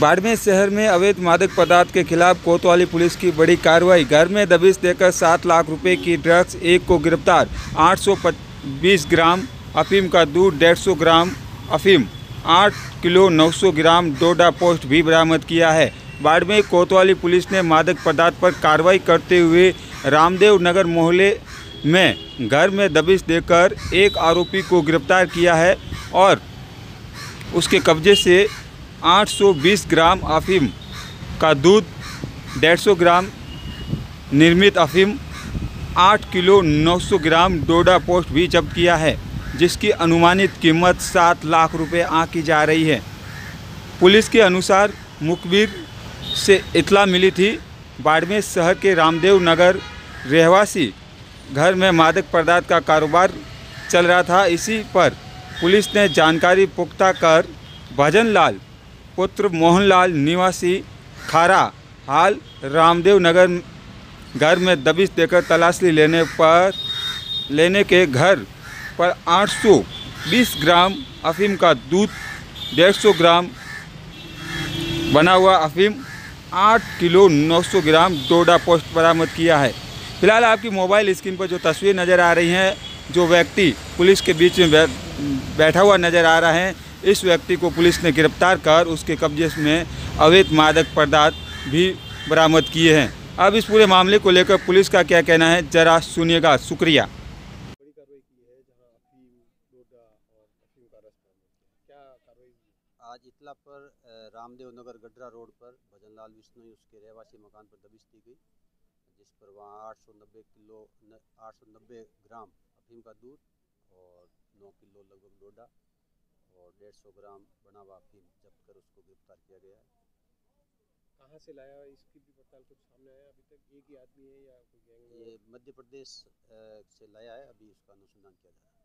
बाड़मेर शहर में अवैध मादक पदार्थ के खिलाफ कोतवाली पुलिस की बड़ी कार्रवाई। घर में दबिश देकर सात लाख रुपए की ड्रग्स, एक को गिरफ़्तार 820 ग्राम अफीम का दूध, डेढ़ सौ ग्राम अफीम, आठ किलो 900 ग्राम डोडा पोस्ट भी बरामद किया है। बाड़मेर कोतवाली पुलिस ने मादक पदार्थ पर कार्रवाई करते हुए रामदेव नगर मोहल्ले में घर में दबिश देकर एक आरोपी को गिरफ़्तार किया है और उसके कब्जे से 820 ग्राम अफीम का दूध 150 ग्राम निर्मित अफीम 8 किलो 900 ग्राम डोडा पोस्ट भी जब्त किया है, जिसकी अनुमानित कीमत सात लाख रुपए आंकी जा रही है। पुलिस के अनुसार मुखबिर से इतला मिली थी। बाड़मेर शहर के रामदेव नगर रहवासी घर में मादक पदार्थ का कारोबार चल रहा था। इसी पर पुलिस ने जानकारी पुख्ता कर भजन लाल पुत्र मोहनलाल निवासी खारा हाल रामदेव नगर घर में दबिश देकर तलाशी लेने पर, लेने के घर पर 820 ग्राम अफीम का दूध 150 ग्राम बना हुआ अफीम 8 किलो 900 ग्राम डोडा पोस्ट बरामद किया है। फ़िलहाल आपकी मोबाइल स्क्रीन पर जो तस्वीर नज़र आ रही हैं, जो व्यक्ति पुलिस के बीच में बैठा हुआ नज़र आ रहा है इस व्यक्ति को पुलिस ने गिरफ़्तार कर उसके कब्जे में अवैध मादक पदार्थ भी बरामद किए हैं। अब इस पूरे मामले को लेकर पुलिस का क्या कहना है, जरा सुनिएगा। शुक्रिया। आज इतला पर रामदेव नगर गड्ढरा रोड पर भजनलाल विश्नोई उसके रहवासी मकान पर दबिश दी गई, जिस पर वहाँ 890 किलो आठ सौ नब्बे ग्राम अफीम का दूध और 9 किलो लगभग डोडा और डेढ़ सौ ग्राम बना हुआ अफीम जब्त कर उसको गिरफ़्तार किया गया है। कहाँ से लाया? इसकी भी पड़ताल कुछ सामने आया अभी तक? एक ही आदमी है या कोई गैंग ये मध्य प्रदेश से लाया है। अभी उसका अनुसंधान किया जा रहा है।